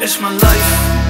It's my life.